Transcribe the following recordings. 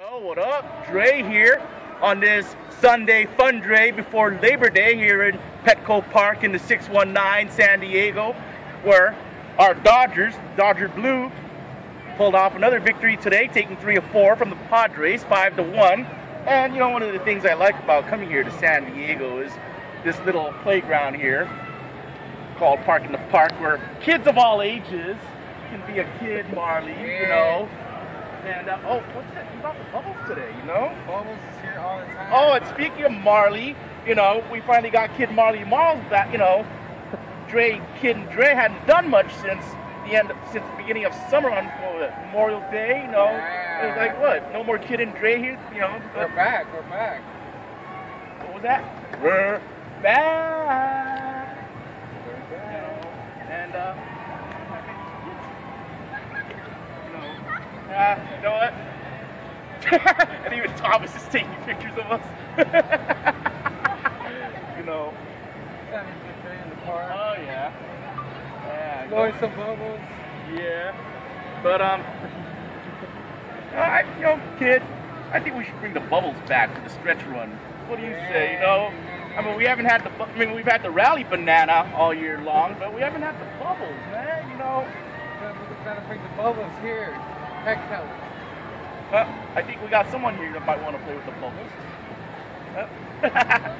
Oh, what up? Dre here on this Sunday fun Dre before Labor Day here in Petco Park in the 619 San Diego, where our Dodgers, Dodger Blue, pulled off another victory today, taking three of four from the Padres, five to one. And you know, one of the things I like about coming here to San Diego is this little playground here called Park in the Park, where kids of all ages can be a kid, Marley, you know. And uh, oh, what's that? You got the bubbles today, you know? Bubbles is here all the time. Oh, and speaking of Marley, you know, we finally got Kid Marley Marlz back. You know, Dre, Kid and Dre hadn't done much since the end, of since the beginning of summer on Memorial Day. You know, it was like what? No more Kid and Dre here. You know, We're back. We're back. what was that? We're back. We're You back. know, and uh, you know, uh, you know what? and even Thomas is taking pictures of us. you know. Having a good day in the park. Oh yeah. Yeah. Blowing some bubbles. Yeah. But um, I, you know, kid, I think we should bring the bubbles back for the stretch run. What do you say? You know, I mean, we haven't had the, I mean, we've had the rally banana all year long, but we haven't had the bubbles, man. You know. Yeah, trying to bring the bubbles here. Heck no. Uh, I think we got someone here that might want to play with the bubbles. Uh,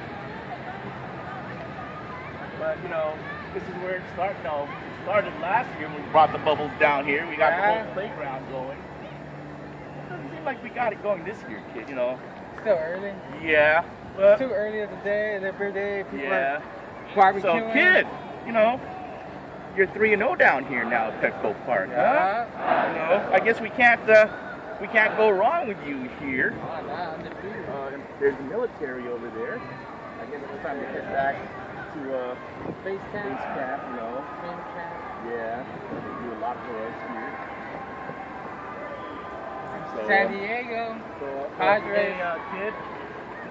but you know, this is where it started. No, it started last year when we brought the bubbles down here. We got the whole playground going. It doesn't seem like we got it going this year, kid. You know? Still early. Yeah. But Too early of the day, and every day people yeah. are So kid, you know, you're three and zero down here now at Petco Park. Huh? Yeah. You know, I guess we can't. Uh, we can't go wrong with you here. Oh, nah. Uh, there's the military over there. I guess it's time to head back to uh, Base base camp. camp, you know. Camp. Yeah, they do a lot for us here. So, San Diego. so, uh, Padres. hey, uh, kid,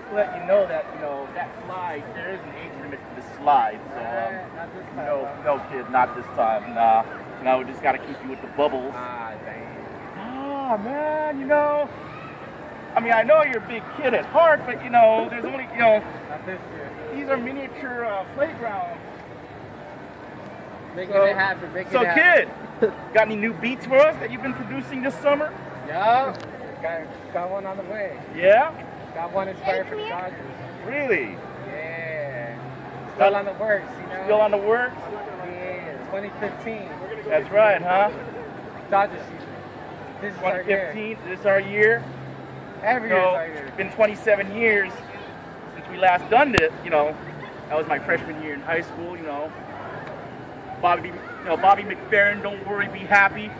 to let you know that, you know, that slide, there is an age limit to the slide. So, um, not this time. no, no, kid, not this time. Nah, no, we just got to keep you with the bubbles. Ah, dang. Ah, man, you know. I mean, I know you're a big kid at heart, but you know, there's only, you know, Not this year. these are miniature uh, playgrounds. Making So- it happen. Making So, it happen. So, kid, got any new beats for us that you've been producing this summer? Yeah. Got, got one on the way. Yeah? Got one inspired for the Dodgers. Really? Yeah. Still on the works, you know? Still on the works? Yeah, 2015. That's right, huh? Dodgers season. This is our year. 2015, this is our year. Every You year is our year. it's been 27 years since we last done it. You know, that was my freshman year in high school. You know, Bobby, you know, Bobby McFerrin, don't worry, be happy.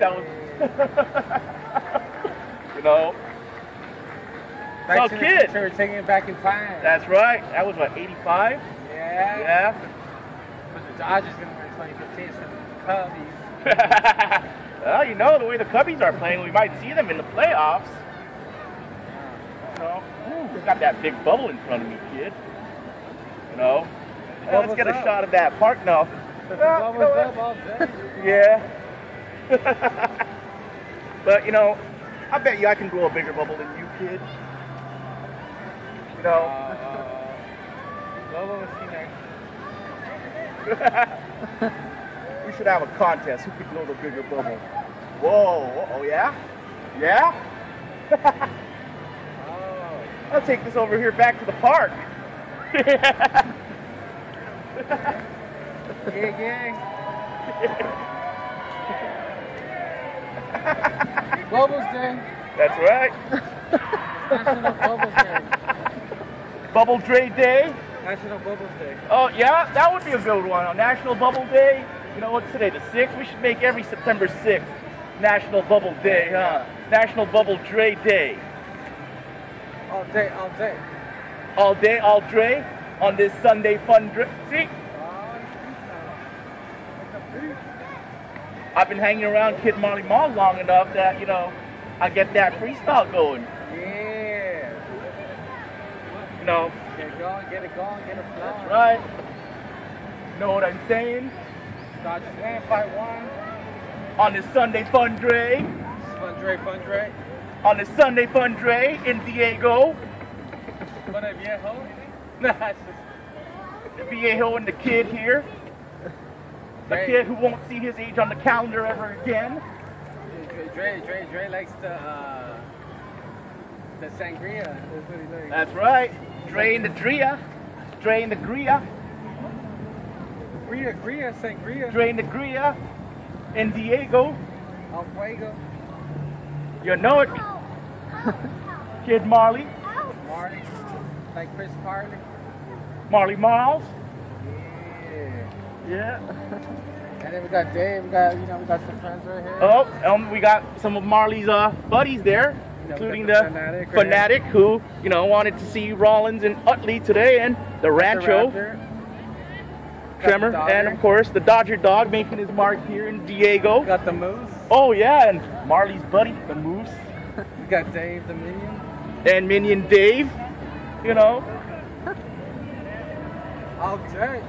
That was, you know, Back Oh, to the kid. future, We're taking it back in time. that's right. That was what 85. yeah. Yeah. But the Dodgers gonna win 2015 instead of the Cubbies. well, you know, the way the Cubbies are playing, we might see them in the playoffs. You know, Ooh, got that big bubble in front of me, kid. You know, Well, let's get a up. shot of that park now. Well, you know bubbles what? up all day. Yeah. but you know, I bet you I can grow a bigger bubble than you, kid. Uh, Bubble was seen there. we should have a contest. Who could blow the bigger bubble? Whoa! Oh yeah? Yeah? Oh. I'll take this over here back to the park. Yeah, yeah. Bubbles Day. That's right. National Bubbles Day. Bubble Dre Day. National Bubbles Day. Oh yeah, that would be a good one. On National Bubble Day. You know what's today? The sixth. We should make every September sixth National Bubble Day, huh? National Bubble Dre Day. All day, all day. All day, all Dre on this Sunday fun Dre. See, I've been hanging around Kid Molly Mall long enough that you know I get that freestyle going. Know, Get it going, get it going, get it flowing. that's right. Know what I'm saying? Dodgers win by one. On this Sunday fun Dre. Fun Dre, fun Dre. on this Sunday Fun Dre in Diego. What a viejo. Nah, it's just Viejo and the kid here. The Dre. kid who won't see his age on the calendar ever again. Dre, Dre, Dre, Dre likes the, uh, the sangria. That's what he likes. That's right. Dre and the Drea. Drain the Gria. Gria, Gria, sangria. Dre and the Gria in Diego. Al fuego. You know it. Kid Marley. Marley. Like Chris Farley. Marley Miles. Yeah. Yeah. And then we got Dave. We got, you know, we got some friends right here. Oh, um, we got some of Marley's uh, buddies there, Yeah, we including the, the Phanatic right who, you know, wanted to see Rollins and Utley today, and the Rancho, Raptor. Tremor, the and of course the Dodger dog making his mark here in Diego. Got the Moose. Oh yeah, and Marley's buddy, the Moose, We got Dave the Minion. and Minion Dave. You know, All dirt.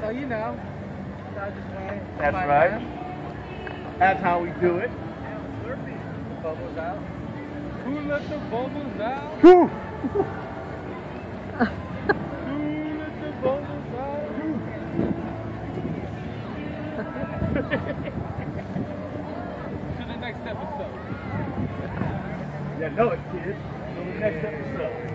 So you know. That's right. man. that's how we do it. Bubbles out. Who let the bubbles out? Whew. Who let the bubbles out? to the next episode. You know it, kid. Till the next episode.